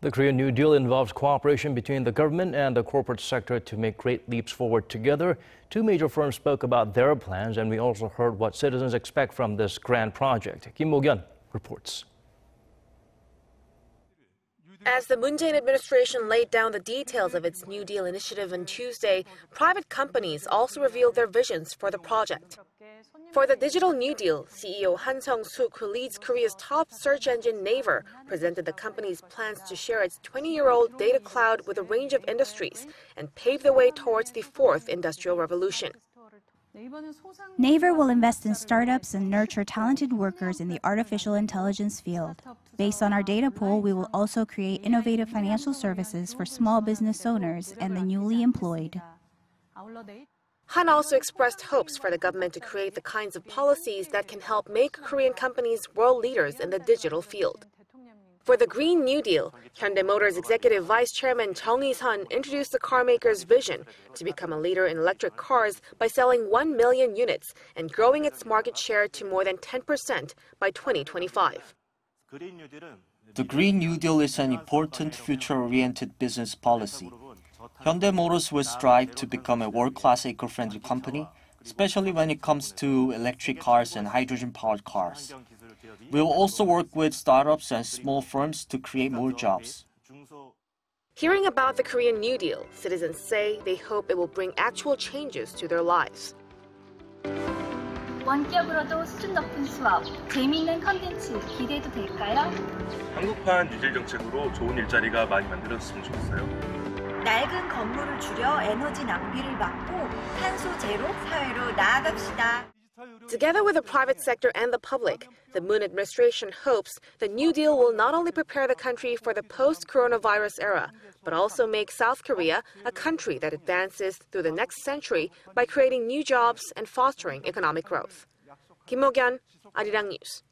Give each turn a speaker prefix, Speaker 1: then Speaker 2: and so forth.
Speaker 1: The Korean New Deal involves cooperation between the government and the corporate sector to make great leaps forward together. Two major firms spoke about their plans, and we also heard what citizens expect from this grand project. Kim Mok-yeon reports.
Speaker 2: As the Moon Jae-in administration laid down the details of its New Deal initiative on Tuesday, private companies also revealed their visions for the project. For the Digital New Deal, CEO Han Seong-suk, who leads Korea's top search engine Naver, presented the company's plans to share its 20-year-old data cloud with a range of industries and pave the way towards the fourth industrial revolution.
Speaker 3: Naver will invest in startups and nurture talented workers in the artificial intelligence field. Based on our data pool, we will also create innovative financial services for small business owners and the newly employed.
Speaker 2: Han also expressed hopes for the government to create the kinds of policies that can help make Korean companies world leaders in the digital field. For the Green New Deal, Hyundai Motors Executive Vice Chairman Chung Eui-sun introduced the carmaker's vision to become a leader in electric cars by selling 1 million units and growing its market share to more than 10% by 2025.
Speaker 4: The Green New Deal is an important future-oriented business policy. Hyundai Motors will strive to become a world-class eco-friendly company, especially when it comes to electric cars and hydrogen-powered cars. We will also work with startups and small firms to create more jobs.
Speaker 2: Hearing about the Korean New Deal, citizens say they hope it will bring actual changes to their lives.
Speaker 5: 원격으로도 수준 높은 수업, 재미있는 컨텐츠 기대도 될까요?
Speaker 6: 한국판 뉴딜 정책으로 좋은 일자리가 많이 만들어졌으면 좋겠어요.
Speaker 7: 낡은 건물을 줄여 에너지 낭비를 막고 탄소 제로 사회로 나아갑시다.
Speaker 2: Together with the private sector and the public, the Moon administration hopes the New Deal will not only prepare the country for the post-coronavirus era, but also make South Korea a country that advances through the next century by creating new jobs and fostering economic growth. Kim Mok-yeon, Arirang News.